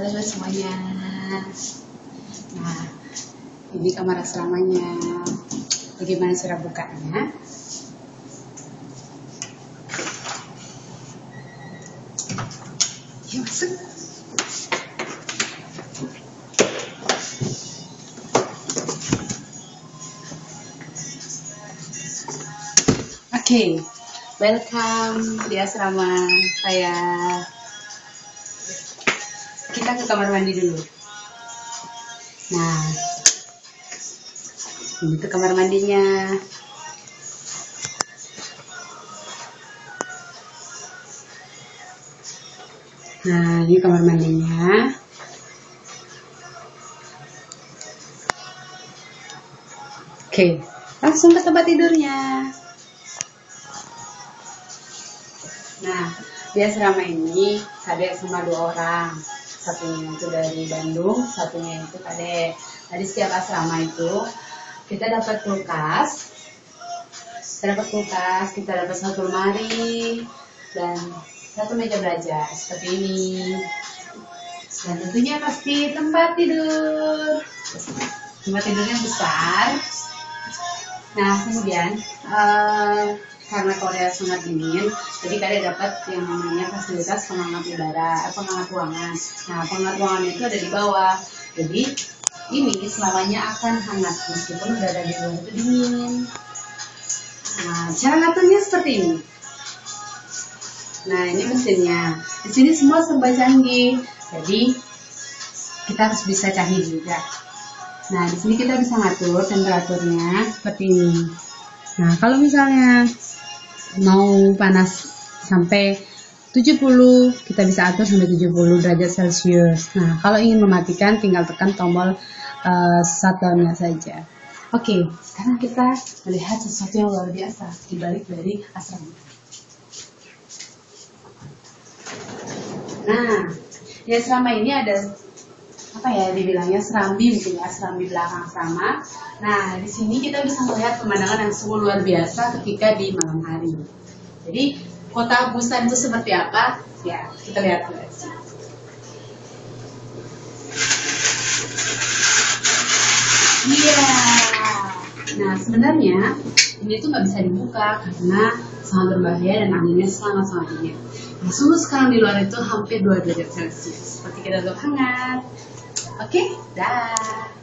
Halo semuanya. Nah, ini kamar asramanya. Bagaimana cara bukanya? Yuk masuk. Oke, welcome di asrama saya. Kita ke kamar mandi dulu. Nah, ini tuh kamar mandinya. Nah, ini kamar mandinya. Oke, langsung ke tempat tidurnya. Nah, di asrama ini kadek sama dua orang. Satunya itu dari Bandung, satunya itu kadek. Tadi setiap asrama itu kita dapat kulkas, kita dapat kulkas, kita dapat satu lemari dan satu meja belajar seperti ini. Dan tentunya pasti tempat tidur. Tempat tidurnya besar. Nah, kemudian eh, karena Korea sangat dingin, jadi kalian dapat yang namanya fasilitas penghangat udara, eh, penghangat ruangan. Nah, penghangat ruangan itu ada di bawah. Jadi ini selamanya akan hangat meskipun udara di luar itu dingin. Nah, cara ngaturnya seperti ini. Nah, ini mesinnya. Di sini semua serba canggih. Jadi kita harus bisa canggih juga. Nah, di sini kita bisa ngatur temperaturnya seperti ini. Nah, kalau misalnya mau panas sampai 70, kita bisa atur sampai 70 derajat Celcius. Nah, kalau ingin mematikan tinggal tekan tombol uh, shutdown-nya saja. Oke, sekarang kita melihat sesuatu yang luar biasa di balik dari asrama. Nah, di asrama ini ada apa ya dibilangnya serambi mungkin ya serambi belakang asrama. Nah di sini kita bisa melihat pemandangan yang sungguh luar biasa ketika di malam hari. Jadi kota Busan itu seperti apa? Ya kita lihat dulu. Iya. Nah sebenarnya ini tuh nggak bisa dibuka karena sangat berbahaya dan anginnya sangat sangat dingin. Nah, suhu sekarang di luar itu hampir 2 derajat Celcius. Seperti kita tuh hangat. Oke, dah.